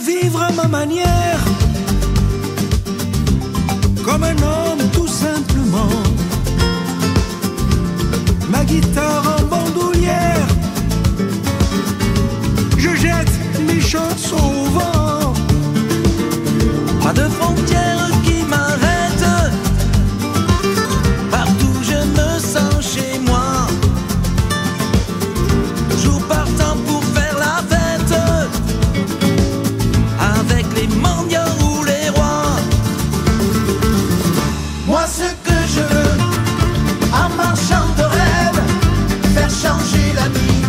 vivre à ma manière, comme un homme tout simplement. Ma guitare en bandoulière, je jette mes chansons au vent. Pas de frontières. je veux, en marchant de rêve, faire changer la vie,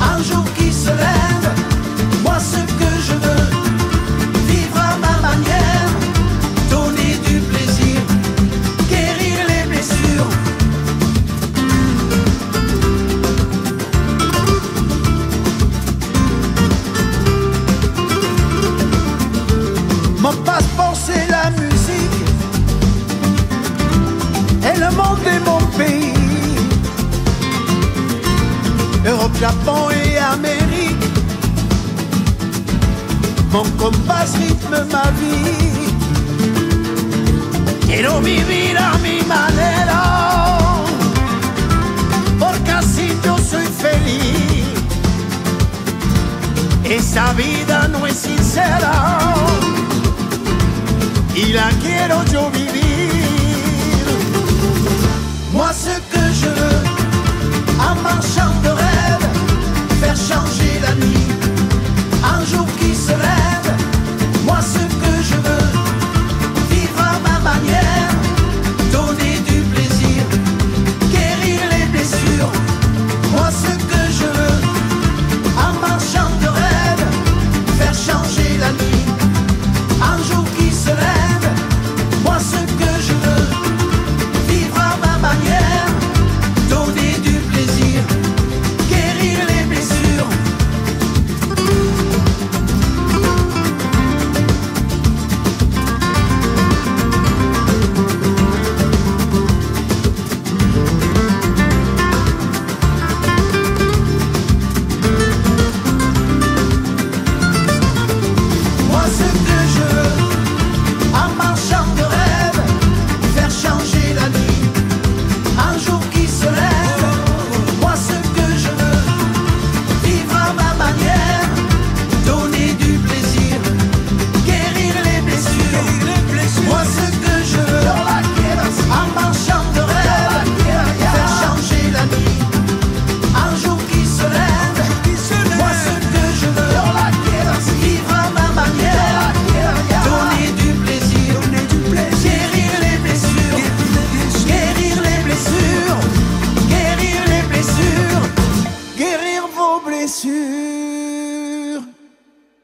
un jour qui se lève. Japon et Amérique. Mon compás rythme ma vie. Quiero vivir a mi manera, porque así yo soy feliz. Esa vida no es sincera y la quiero yo vivir. Moi, ce que je possibility to